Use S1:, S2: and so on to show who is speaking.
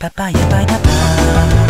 S1: Bye bye, bye bye.